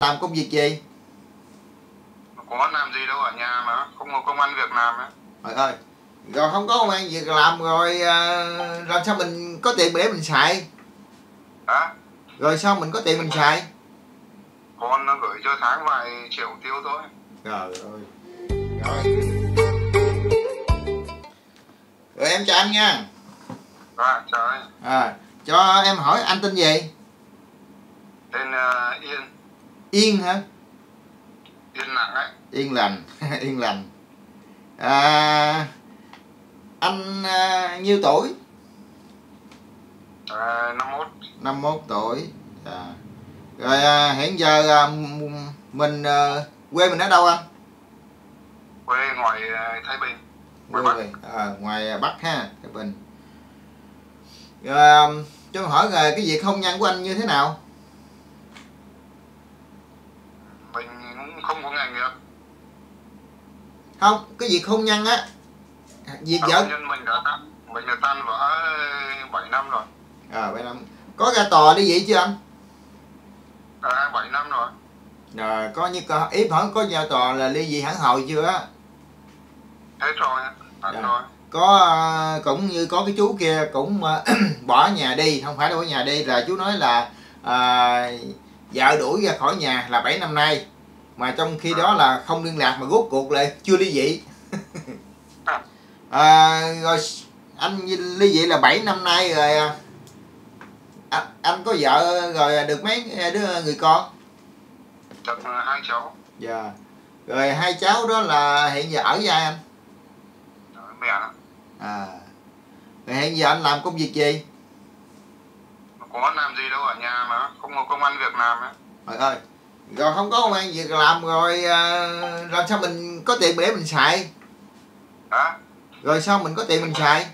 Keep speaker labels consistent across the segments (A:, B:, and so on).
A: làm công việc gì?
B: Có làm gì đâu ở nhà mà không có công ăn việc làm á.
A: Trời ơi rồi không có công an việc làm rồi làm sao mình có tiền để mình xài?
B: Hả?
A: Rồi sao mình có tiền mình xài?
B: Con nó gửi cho tháng vài triệu tiêu thôi.
A: Trời ơi. Rồi. Rồi em chào anh nha.
B: À trời
A: à, cho em hỏi anh tên gì?
B: Tên uh, yên
A: yên hả?
B: Yên nặng ấy
A: yên lành yên lành. À, anh à, nhiêu tuổi?
B: À, năm mốt.
A: 51 tuổi. À. rồi à, hiện giờ à, mình à, quê mình ở đâu anh?
B: Quê ngoài à, thái bình
A: quê
B: ngoài bắc
A: à, ngoài bắc ha Thái Bình. Rồi à, cho hỏi rồi cái việc hôn nhân của anh như thế nào
B: mình cũng không có nghề nghiệp
A: không cái việc hôn nhân á việc
B: Hôn
A: vợ
B: nhân mình đã tan mình đã tan vỡ 7 năm rồi.
A: À vậy là có ra tòa đi vậy chưa anh?
B: À, 7 năm rồi.
A: Rồi có như có ý hỏi có ra tòa là ly dị hẳn hồi chưa á?
B: Hết rồi
A: Dạ.
B: rồi.
A: Có à, cũng như có cái chú kia cũng à, bỏ nhà đi không phải là bỏ nhà đi là chú nói là à, vợ đuổi ra khỏi nhà là 7 năm nay mà trong khi đó là không liên lạc mà rốt cuộc lại chưa ly dị. À, rồi anh ly dị là 7 năm nay rồi à, anh, anh có vợ rồi được mấy đứa người con?
B: Được à, hai cháu.
A: Dạ. Rồi hai cháu đó là hiện giờ ở với ai anh?
B: Mẹ
A: à. Rồi hiện giờ anh làm công việc gì
B: có làm gì đâu ở nhà mà không có công ăn việc làm á.
A: Trời ơi rồi không có công an việc làm rồi à, làm sao mình có tiền để mình xài?
B: Hả?
A: Rồi sao mình có tiền mình xài?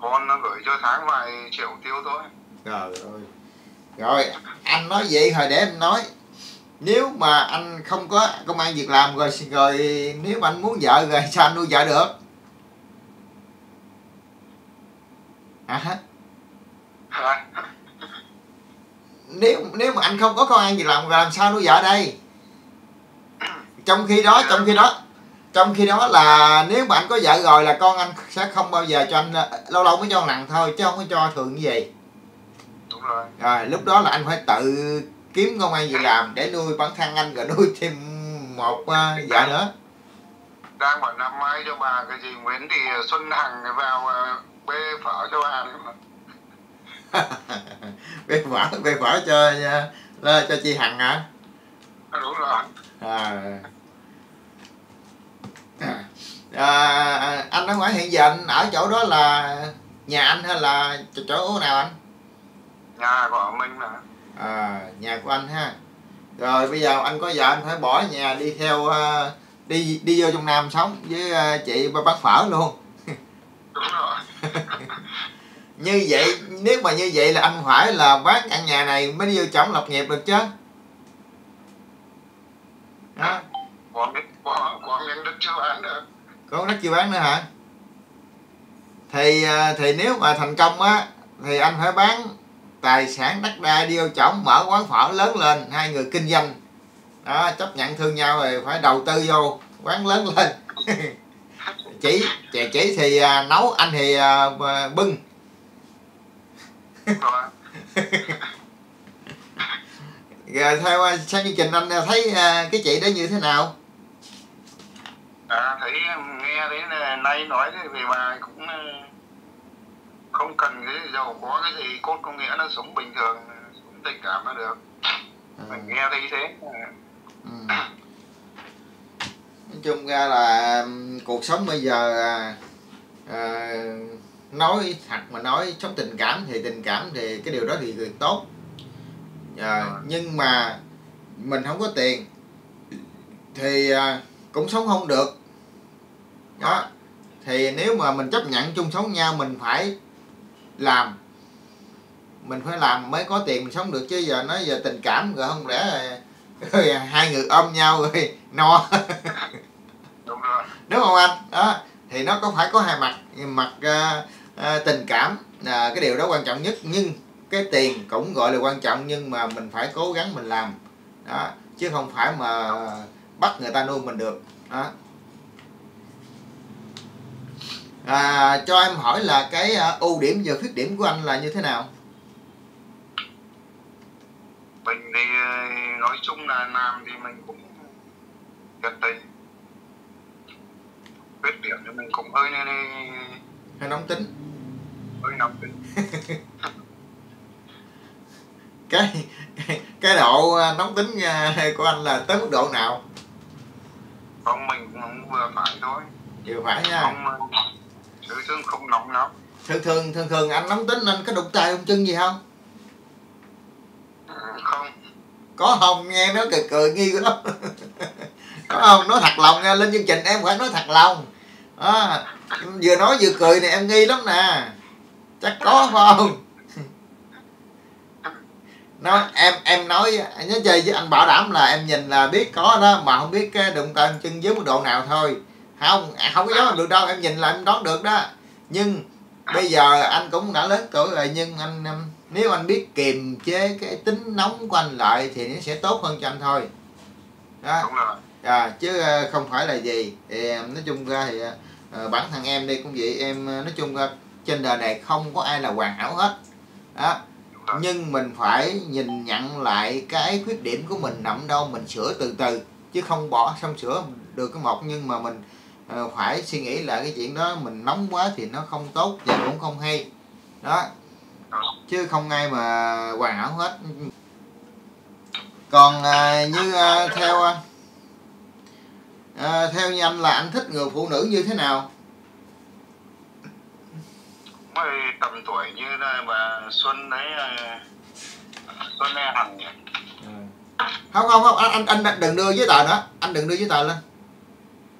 B: Con nó gửi cho tháng vài triệu tiêu thôi.
A: Trời ơi. Rồi anh nói vậy hồi để em nói. Nếu mà anh không có công an việc làm rồi rồi nếu mà anh muốn vợ rồi sao anh nuôi vợ được? À, hả?
B: Hả?
A: Nếu nếu mà anh không có công an việc làm làm sao nuôi vợ đây? Trong khi đó trong khi đó trong khi đó là nếu mà anh có vợ rồi là con anh sẽ không bao giờ cho anh lâu lâu mới cho lần thôi chứ không có cho thường như vậy
B: đúng rồi.
A: Rồi lúc đó là anh phải tự kiếm công an việc làm để nuôi bản thân anh rồi nuôi thêm một uh, vợ nữa.
B: Đang bảo năm mai cho bà cái gì Nguyễn thì Xuân Hằng vào à, bê phở cho bà.
A: Bê phở bê phở cho cho, cho chị hằng hả?
B: Đúng rồi.
A: À, à, anh nói hỏi hiện giờ anh ở chỗ đó là nhà anh hay là chỗ, chỗ nào anh?
B: Nhà của mình là
A: à, nhà của anh ha. Rồi bây giờ anh có vợ anh phải bỏ nhà đi theo à, đi đi vô trong nam sống với à, chị bán phở luôn
B: đúng rồi
A: như vậy nếu mà như vậy là anh phải là bán căn nhà này mới đi vô chồng lập nghiệp được chứ? Đó
B: có miếng đất chưa bán được
A: có đất chưa bán nữa hả? Thì à, thì nếu mà thành công á thì anh phải bán tài sản đất đai đi vô chồng mở quán phở lớn lên hai người kinh doanh. Đó chấp nhận thương nhau rồi phải đầu tư vô quán lớn lên. Chỉ chị chỉ thì à, nấu anh thì à, bưng
B: rồi.
A: Theo à, sau chương trình anh thấy à, cái chị đó như thế nào?
B: À, thấy nghe là nay nói thế về bà cũng không cần cái giàu có cái gì cốt có nghĩa là sống bình thường sống tình cảm là được. Mình nghe thấy thế.
A: Ừ. nói chung ra là cuộc sống bây giờ à, à, nói thật mà nói sống tình cảm thì tình cảm thì cái điều đó thì tốt. À, nhưng mà mình không có tiền thì à, cũng sống không được. Đó. Thì nếu mà mình chấp nhận chung sống nhau mình phải làm. Mình phải làm mới có tiền mình sống được. Chứ giờ nói giờ tình cảm rồi không lẽ rồi hai người ôm nhau rồi no.
B: Đúng rồi.
A: Đúng không anh? Đó. Thì nó có phải có hai mặt. Mặt à, à, tình cảm là cái điều đó quan trọng nhất. Nhưng cái tiền cũng gọi là quan trọng nhưng mà mình phải cố gắng mình làm. Đó chứ không phải mà bắt người ta nuôi mình được. Đó. À, cho em hỏi là cái à, ưu điểm và khuyết điểm của anh là như thế nào?
B: Mình thì à, nói chung là làm thì mình cũng nhiệt tình. Khuyết điểm thì mình cũng hơi hơi,
A: hay nóng tính.
B: Hơi nóng tính.
A: Cái cái, cái độ à, nóng tính à, của anh là tới mức độ nào?
B: Không mình cũng vừa phải thôi.
A: Vừa phải nha.
B: Không ờ, chứ chứ không nóng lắm.
A: Thường thường thường thường anh nóng tính anh có đụng tay đụng chân gì không?
B: Ừ, không.
A: Có không? Nghe nó cười cười nghi lắm có không? Nói thật lòng nha lên chương trình em phải nói thật lòng vừa nói vừa cười này em nghi lắm nè. Chắc có phải không? Nói em em nói nhớ chơi với anh bảo đảm là em nhìn là biết có đó mà không biết cái đụng tay chân với mức độ nào thôi. Không không có dám được đâu em nhìn là em đoán được đó. Nhưng bây giờ anh cũng đã lớn tuổi rồi nhưng anh nếu anh biết kiềm chế cái tính nóng của anh lại thì nó sẽ tốt hơn cho anh thôi. Đó.
B: Đúng rồi.
A: À, chứ ờ, không phải là gì. Thì ờ, nói chung ra thì Ờ, bản thân em đi cũng vậy em ờ, nói chung ra trên đời này không có ai là hoàn hảo hết. Đó nhưng mình phải nhìn nhận lại cái khuyết điểm của mình nằm đâu mình sửa từ từ chứ không bỏ xong sửa được cái một. Nhưng mà mình ờ, phải suy nghĩ lại cái chuyện đó mình nóng quá thì nó không tốt và cũng không hay. Đó chứ không ai mà hoàn hảo hết. Còn à, như à, theo à, à, theo như anh là anh thích người phụ nữ như thế nào?
B: Mới tầm tuổi như là bà Xuân đấy ờ, Xuân Lê Hằng nhỉ?
A: không không không anh anh anh đừng đưa giấy tờ nữa. Anh đừng đưa giấy tờ lên.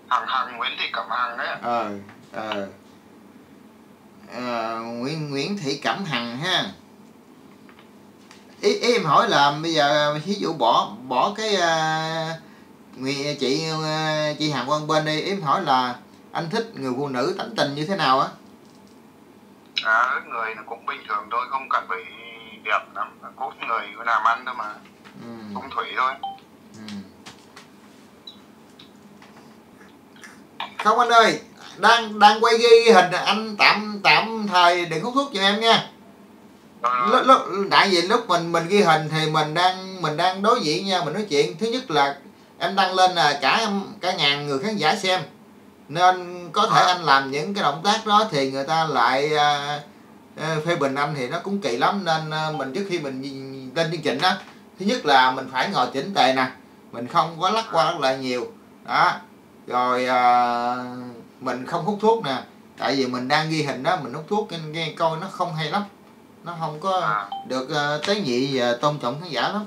B: Hằng Hằng Nguyễn Thị Cẩm Hằng đấy
A: ờ ờ. Ờ, Nguyễn Nguyễn Thị Cẩm Hằng ha. Ý, ý em hỏi là bây giờ ví dụ bỏ bỏ cái uh, chị uh, chị Hằng Quang bên đi em hỏi là anh thích người phụ nữ tánh tình như thế nào á?
B: À, người cũng bình thường thôi không cần phải đẹp lắm. Cốt người có làm ăn thôi mà.
A: Ừ.
B: cũng thủy thôi.
A: Ừ. không anh ơi đang đang quay ghi hình anh tạm tạm thời đừng hút thuốc cho em nha.
B: Rồi,
A: lúc, lúc tại vì lúc mình mình ghi hình thì mình đang mình đang đối diện nha mình nói chuyện. Thứ nhất là em đăng lên là cả cả ngàn người khán giả xem. Nên có thể anh làm những cái động tác đó thì người ta lại à, à, phê bình anh thì nó cũng kỳ lắm. Nên à, mình trước khi mình lên chương trình đó thứ nhất là mình phải ngồi chỉnh tề nè mình không có lắc qua lắc lại nhiều. Đó. Rồi à, mình không hút thuốc nè tại vì mình đang ghi hình đó mình hút thuốc nghe, nghe coi nó không hay lắm. Nó không có
B: à,
A: được uh, tế nhị và tôn trọng khán giả lắm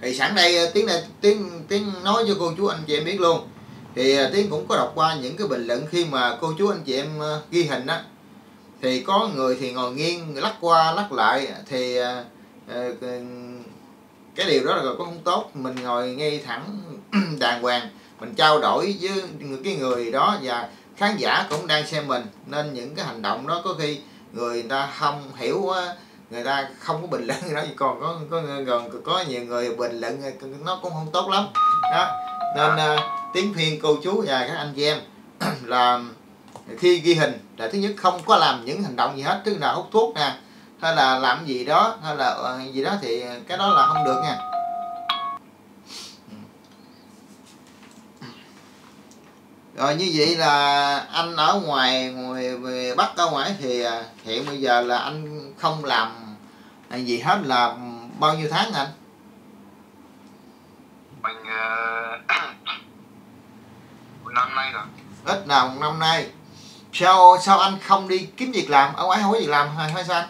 A: thì sẵn đây ờ, tiếng này tiếng tiếng nói cho cô chú anh chị em biết luôn. Thì ờ, tiếng cũng có đọc qua những cái bình luận khi mà cô chú anh chị em ờ, ghi hình á. Thì có người thì ngồi nghiêng lắc qua, lắc lại. Thì cái điều đó là cũng không tốt. Mình ngồi ngay thẳng đàng hoàng, mình trao đổi với cái người đó và khán giả cũng đang xem mình. Nên những cái hành động đó có khi người ta không hiểu người ta không có bình luận gì đó còn có có gần có nhiều người bình luận nó cũng không tốt lắm. Đó nên à, tiếng khuyên cô chú và các anh chị em là khi ghi hình là thứ nhất không có làm những hành động gì hết tức là hút thuốc nè hay là làm gì đó hay là ờ, gì đó thì cái đó là không được nha. Rồi như vậy là anh ở ngoài ngoài bắc ở ngoài thì ờ, hiện bây giờ là anh không làm gì hết là bao nhiêu tháng anh?
B: Mình một năm nay rồi.
A: Ít nào năm nay. Sao sao anh không đi kiếm việc làm? Ở ngoài không có việc làm hay, hay sao anh?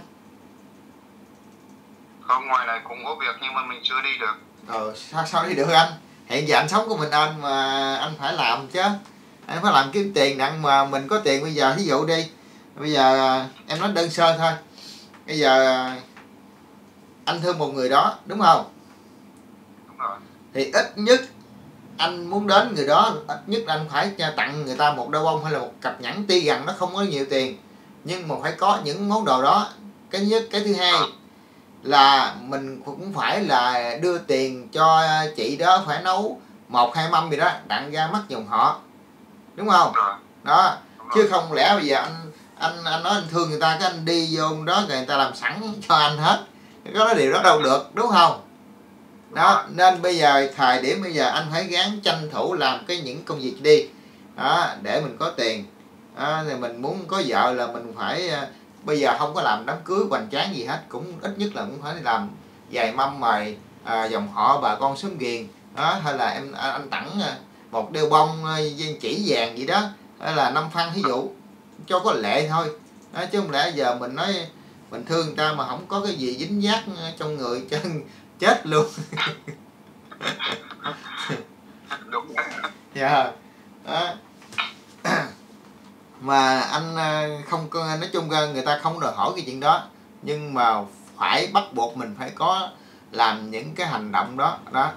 B: Không ngoài này cũng có việc nhưng mà mình chưa đi được.
A: Ờ sao sao đi được anh? Hiện giờ anh sống của mình anh mà anh phải làm chứ. Anh phải làm kiếm tiền đặng mà mình có tiền bây giờ ví dụ đi. Bây giờ à, em nói đơn sơ thôi bây giờ à, anh thương một người đó đúng không?
B: Đúng rồi.
A: Thì ít nhất anh muốn đến người đó ít nhất anh phải tặng người ta một đôi bông hay là một cặp nhẫn. Tuy rằng nó không có nhiều tiền nhưng mà phải có những món đồ đó. Cái nhất cái thứ hai là mình cũng phải là đưa tiền cho chị đó phải nấu một hai mâm gì đó đặng ra mắt dòng họ. Đúng không? Đó. Chứ không lẽ bây giờ anh anh anh nói anh thương người ta cái anh đi vô đó người ta làm sẵn cho anh hết. Cái đó điều đó đâu được đúng không? Đó nên bây giờ thời điểm bây giờ anh phải gắng tranh thủ làm cái những công việc đi. Đó để mình có tiền. Đó, thì mình muốn có vợ là mình phải ờ, bây giờ không có làm đám cưới hoành tráng gì hết cũng ít nhất là cũng phải làm vài mâm mời à, dòng họ bà con xóm giềng đó hay là em anh tặng ờ, một đeo bông ờ, chỉ vàng gì đó hay là năm phân ví dụ cho có lệ thôi. Đó, chứ không lẽ giờ mình nói mình thương người ta mà không có cái gì dính dác trong người chân chết luôn.
B: Đúng
A: dạ. Đó. Mà anh ờ, không có nói chung ra người ta không đòi hỏi cái chuyện đó nhưng mà phải bắt buộc mình phải có làm những cái hành động đó đó.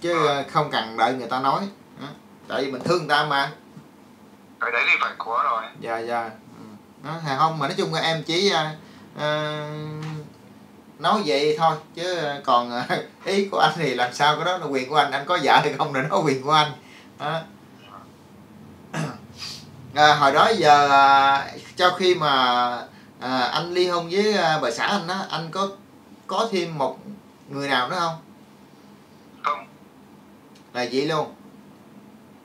A: Chứ không cần đợi người ta nói. Tại vì mình thương người ta mà
B: cái đấy thì phải có rồi.
A: Dạ dạ. Ừ. đó, hay không mà nói chung là em chỉ ờ, nói vậy thôi chứ còn ờ, ý của anh thì làm sao cái đó là quyền của anh anh có vợ hay không là nó quyền của anh. Đó. à, hồi đó giờ à, cho khi mà à, anh ly hôn với à, bà xã anh á anh có có thêm một người nào nữa không?
B: Không.
A: Là vậy luôn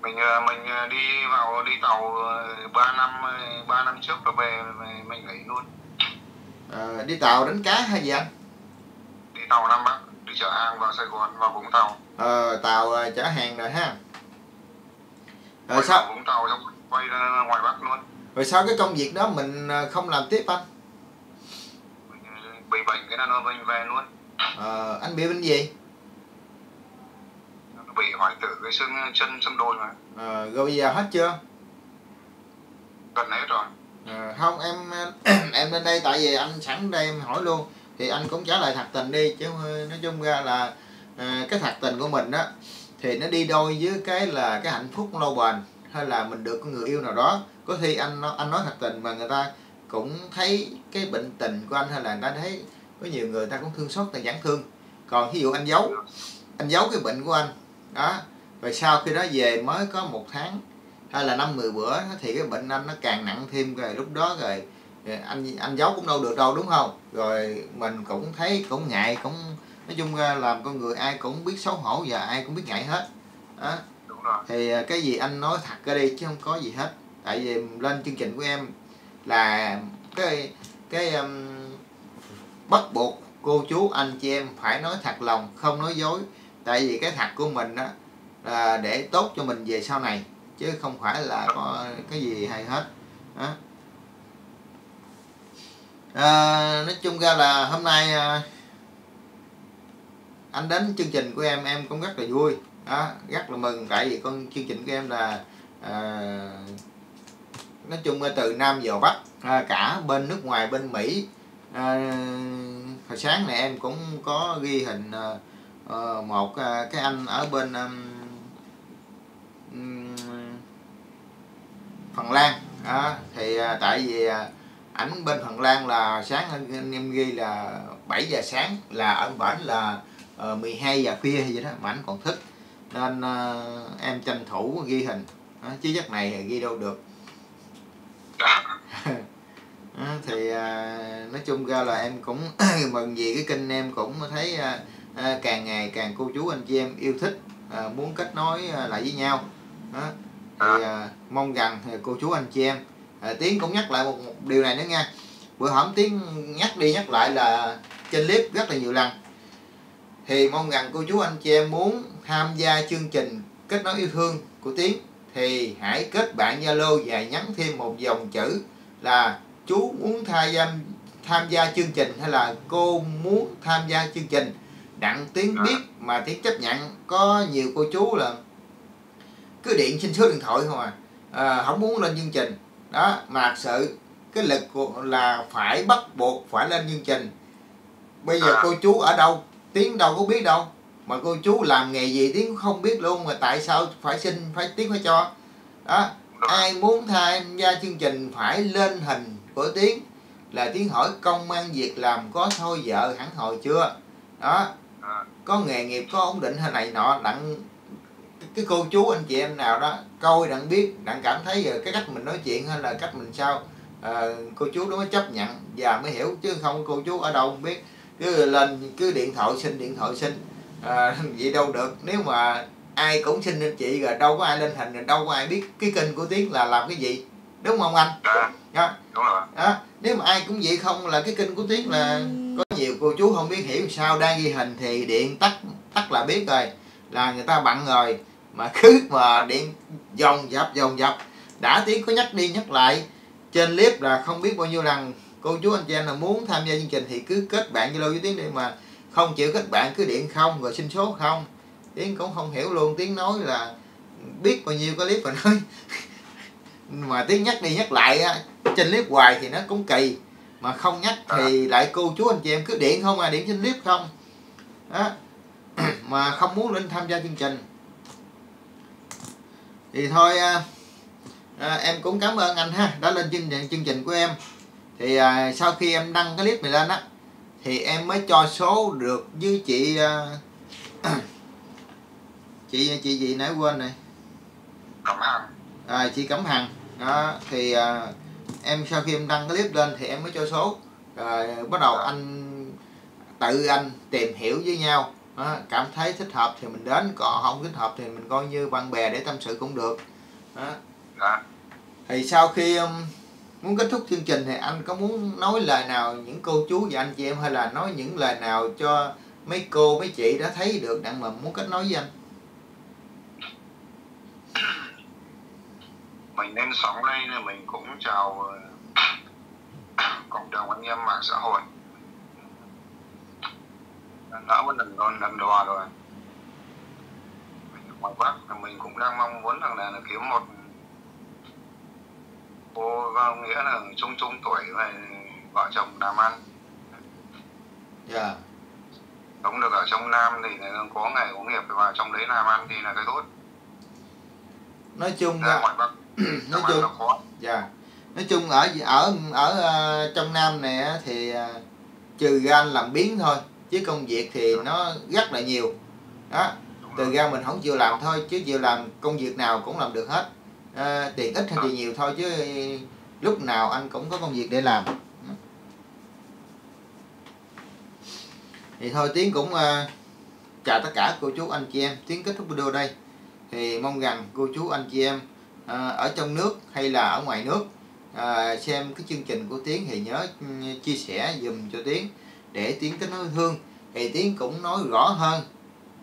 B: mình ờ, mình ờ, đi vào đi tàu 3 năm ờ, ba năm trước rồi về mình nghỉ luôn.
A: À, đi tàu đánh cá hay gì anh
B: đi tàu Nam Bắc đi chở hàng vào Sài Gòn vào Vũng Tàu.
A: Ờ, tàu à, chở hàng rồi ha. Rồi
B: Quay
A: sao
B: Vũng Tàu xong quay ra ngoài Bắc luôn.
A: Rồi sao cái công việc đó mình à, không làm tiếp anh?
B: Mình bị bệnh cái là nó mình về luôn.
A: Ờ, anh bị bệnh gì
B: bị hoại tử cái xương chân xương đôi mà.
A: Ờ, rồi bây giờ hết chưa?
B: Gần hết rồi.
A: Ờ, không em em lên đây tại vì anh sẵn đây em hỏi luôn. Thì anh cũng trả lời thật tình đi chứ ờ, nói chung ra là à, cái thật tình của mình đó thì nó đi đôi với cái là cái hạnh phúc lâu bền hay là mình được người yêu nào đó. Có khi anh anh nói thật tình mà người ta cũng thấy cái bệnh tình của anh hay là người ta thấy có nhiều người ta cũng thương xót ta vẫn thương. Còn ví dụ anh giấu anh giấu cái bệnh của anh đó. Rồi sau khi đó về mới có một tháng hay là năm mười bữa thì cái bệnh anh nó càng nặng thêm. Rồi lúc đó rồi rồi anh anh giấu cũng đâu được đâu đúng không? Rồi mình cũng thấy cũng ngại cũng nói chung ra làm con người ai cũng biết xấu hổ và ai cũng biết ngại hết. Đó. Thì à, cái gì anh nói thật ra đi chứ không có gì hết. Tại vì lên chương trình của em là cái cái um, bắt buộc cô chú anh chị em phải nói thật lòng không nói dối tại vì cái thật của mình đó là để tốt cho mình về sau này chứ không phải là có cái gì hay hết. Đó. À, nói chung ra là hôm nay à, anh đến chương trình của em em cũng rất là vui. Đó rất là mừng tại vì con chương trình của em là à, nói chung là từ nam vào bắc à, cả bên nước ngoài bên mỹ. À, hồi sáng này em cũng có ghi hình à, Ờ, một ờ, cái anh ở bên um, phần lan. Đó, thì ờ, tại vì ảnh bên phần lan là sáng anh, em ghi là 7 giờ sáng là ở bển là uh, 12 giờ khuya hay gì đó mà ảnh còn thức. Nên em tranh thủ ghi hình. Đó, chứ giấc này thì ghi đâu được. Thì nói chung ra là em cũng mừng vì cái kênh em cũng thấy à, càng ngày càng cô chú anh chị em yêu thích à, muốn kết nối à, lại với nhau. Đó. thì à, mong rằng thì cô chú anh chị em à, tiến cũng nhắc lại một, một điều này nữa nha. Bữa hổm tiến nhắc đi nhắc lại là trên clip rất là nhiều lần. Thì mong rằng cô chú anh chị em muốn tham gia chương trình kết nối yêu thương của tiến thì hãy kết bạn zalo và nhắn thêm một dòng chữ là chú muốn tham gia tham gia chương trình hay là cô muốn tham gia chương trình đặng tiến biết mà tiến chấp nhận có nhiều cô chú là cứ điện xin số điện thoại không à, à không muốn lên chương trình. Đó mà thật sự cái lực của là phải bắt buộc phải lên chương trình. Bây giờ cô chú ở đâu? Tiến đâu có biết đâu. Mà cô chú làm nghề gì tiến cũng không biết luôn mà tại sao phải xin phải tiến phải cho? Đó ai muốn tham gia chương trình phải lên hình của tiến. Là tiếng hỏi công ăn việc làm có thôi vợ hẳn hồi chưa? Đó
B: à,
A: có nghề nghiệp có ổn định hay này nọ đặng cái cô chú anh chị em nào đó coi đặng biết đặng cảm thấy rồi cái cách mình nói chuyện hay là cách mình sao à, cô chú đó mới chấp nhận và mới hiểu. Chứ không cô chú ở đâu không biết. Cứ lên cứ điện thoại xin điện thoại xin. À, vậy đâu được. Nếu mà ai cũng xin anh chị rồi đâu có ai lên hình rồi đâu có ai biết cái kênh của tiến là làm cái gì. Đúng không anh?
B: Dạ,
A: đó,
B: đúng rồi.
A: Đó. nếu mà ai cũng vậy không là cái kênh của tiến là có nhiều cô chú không biết hiểu sao đang ghi hình thì điện tắt tắt là biết rồi. Là người ta bận rồi, mà cứ mà điện dồn dập dồn dập. Đã tiếng có nhắc đi nhắc lại. Trên clip là không biết bao nhiêu lần, cô chú anh chị em là muốn tham gia chương trình thì cứ kết bạn zalo với tiếng đi mà. Không chịu kết bạn cứ điện không rồi xin số không. Tiếng cũng không hiểu luôn, tiếng nói là biết bao nhiêu cái clip mà nói. Mà tiếng nhắc đi nhắc lại á, trên clip hoài thì nó cũng kỳ mà không nhắc thì lại cô chú anh chị em cứ điện không à điện trên clip không. Đó. Mà không muốn lên tham gia chương trình. Thì thôi à, à, em cũng cảm ơn anh ha đã lên chương trình chương trình của em. Thì à, sau khi em đăng cái clip này lên á thì em mới cho số được với chị à, chị chị gì nãy quên này
B: ơn.
A: À, chị Cẩm Hằng. Đó thì à, em sau khi em đăng cái clip lên thì em mới cho số. Rồi bắt đầu anh tự anh tìm hiểu với nhau. Đó, cảm thấy thích hợp thì mình đến còn không thích hợp thì mình coi như bạn bè để tâm sự cũng được. Đó.
B: dạ.
A: Thì sau khi um, muốn kết thúc chương trình thì anh có muốn nói lời nào những cô chú và anh chị em hay là nói những lời nào cho mấy cô mấy chị đã thấy được đặng mà muốn kết nối với anh
B: mình nên sống đây nên mình cũng chào ờ, cộng đồng anh em mạng xã hội. Đã một lần rồi lần đò rồi. Ngoài bắc là mình cũng đang mong muốn rằng là, là kiếm một cô có nghĩa là chung chung tuổi và vợ chồng làm ăn
A: dạ.
B: Sống được ở trong nam thì là có nghề có nghiệp và trong đấy làm ăn thì là cái tốt.
A: Nói chung á,
B: ngoài bắc
A: nói chung dạ. Nói chung ở ở ở ờ, trong nam này thì ờ, trừ ra anh làm biến thôi chứ công việc thì nó rất là nhiều. Đó từ ra mình không chịu làm thôi chứ chịu làm công việc nào cũng làm được hết. À, tiền ít hay tiền nhiều thôi chứ lúc nào anh cũng có công việc để làm. Thì thôi tiến cũng ờ, chào tất cả cô chú anh chị em. Tiến kết thúc video đây. Thì mong rằng cô chú anh chị em À, ở trong nước hay là ở ngoài nước? À, xem cái chương trình của tiến thì nhớ ừ, chia sẻ dùm cho tiến để tiến kết nối thương thì tiến cũng nói rõ hơn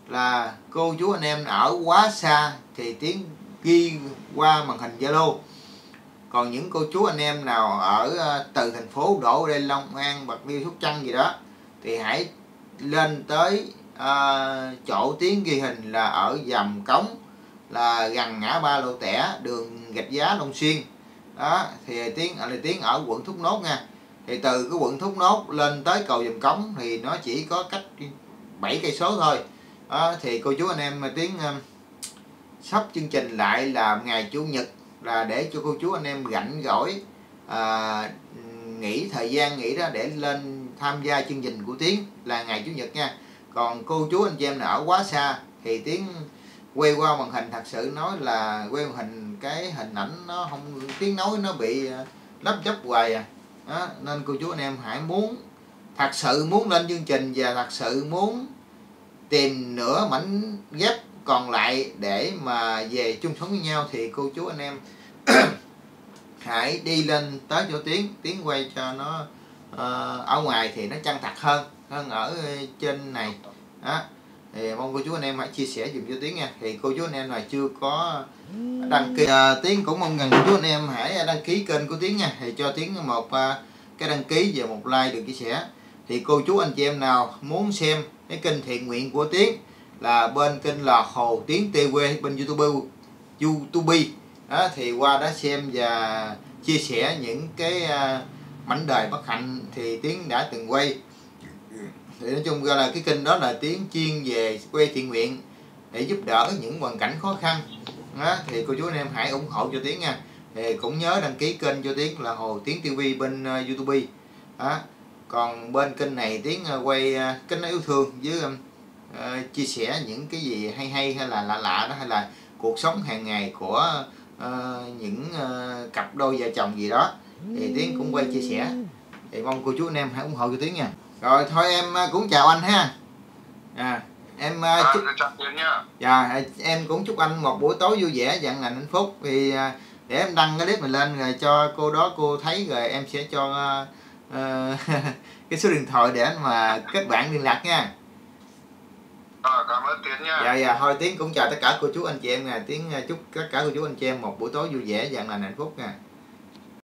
A: là cô chú anh em ở quá xa thì tiến ghi qua màn hình zalo. Còn những cô chú anh em nào ở ờ, từ thành phố đổ đây long an bạc liêu sóc trăng gì đó thì hãy lên tới à, chỗ tiến ghi hình là ở dầm cống là gần ngã ba lộ tẻ đường gạch giá long xuyên. Đó thì tiến à, là tiến ở quận thúc nốt nha. Thì từ cái quận thúc nốt lên tới cầu dầm cống thì nó chỉ có cách 7 cây số thôi. Đó, thì cô chú anh em mà tiến um, à, sắp chương trình lại là ngày chủ nhật là để cho cô chú anh em rảnh rỗi à, nghỉ thời gian nghỉ đó để lên tham gia chương trình của tiến là ngày chủ nhật nha. Còn cô chú anh chị em nào ở quá xa thì tiến quay qua màn hình thật sự nói là quay màn hình cái hình ảnh nó không tiếng nói nó bị à, lấp dấp hoài à. Đó, nên cô chú anh em hãy muốn thật sự muốn lên chương trình và thật sự muốn tìm nửa mảnh ghép còn lại để mà về chung sống với nhau thì cô chú anh em hãy đi lên tới chỗ tiếng tiếng quay cho nó uh, ở ngoài thì nó chân thật hơn hơn ở trên này. Đó thì mong cô chú anh em hãy chia sẻ dùm cho tiến nha. Thì cô chú anh em là chưa có đăng ký à, tiến cũng mong rằng cô chú anh em hãy đăng ký kênh của tiến nha. Thì cho tiến một à, cái đăng ký và một like được chia sẻ. Thì cô chú anh chị em nào muốn xem cái kênh thiện nguyện của tiến là bên kênh là hồ tiến tv bên youtube youtube đó thì qua đó xem và chia sẻ những cái à, mảnh đời bất hạnh thì tiến đã từng quay thì nói chung ra là cái kênh đó là tiếng chuyên về quê thiện nguyện để giúp đỡ những hoàn cảnh khó khăn. Đó, thì cô chú anh em hãy ủng hộ cho tiếng nha. Thì cũng nhớ đăng ký kênh cho tiếng là hồ tiếng tv bên uh, youtube. Đó. còn bên kênh này tiếng uh, ờ, quay uh, kênh yêu thương với uh, chia sẻ những cái gì hay hay hay là lạ lạ đó hay là cuộc sống hàng ngày của uh, những uh, cặp đôi vợ chồng gì đó. Thì tiếng cũng quay chia sẻ. Thì mong cô chú anh em hãy ủng hộ cho tiếng nha rồi thôi em cũng chào anh ha. À, em
B: à,
A: chúc
B: nha.
A: dạ em cũng chúc anh một buổi tối vui vẻ dặn lành hạnh phúc. Thì để em đăng cái clip mình lên rồi cho cô đó cô thấy rồi em sẽ cho uh, cái số điện thoại để mà kết bạn liên lạc nha.
B: À, cảm ơn tiến nha.
A: Dạ dạ thôi tiến cũng chào tất cả cô chú anh chị em nè. Tiến chúc tất cả cô chú anh chị em một buổi tối vui vẻ dặn lành hạnh phúc nha